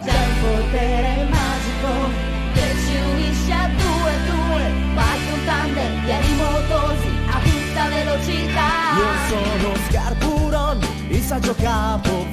C'è il potere magico che ci unisce a due, due. Bike un tandem, piedi motosi a tutta velocità. Io sono Scarpuron, il saggio capo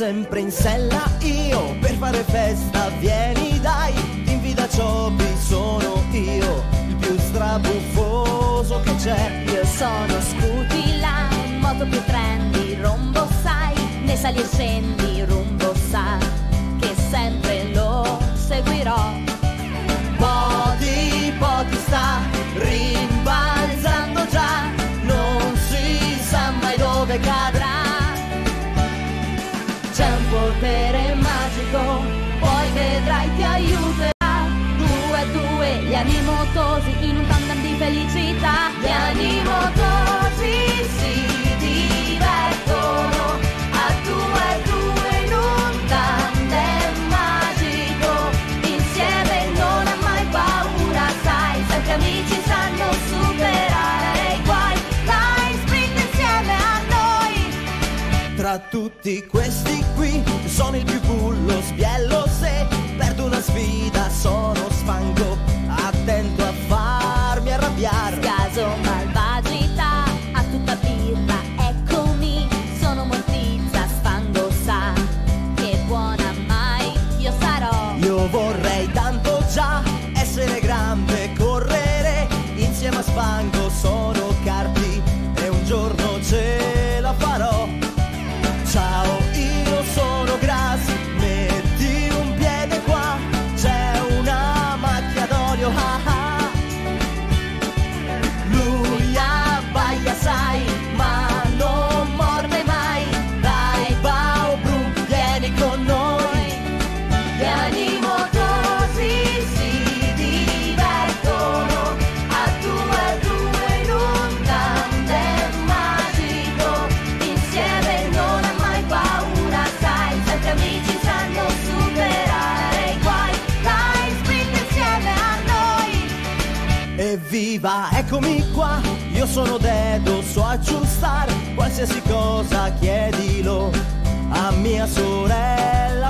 sempre in sella. Io per fare festa vieni dai ti invita Ciobbi sono io. Il più strabuffoso che c'è io sono C'è un potere magico, poi vedrai ti aiuterà. Due a due, gli animotosi in un tandem di felicità. Gli animo. tra tutti questi qui sono il più bullo Evviva, eccomi qua, io sono Dedo, so aggiustare qualsiasi cosa, chiedilo a mia sorella.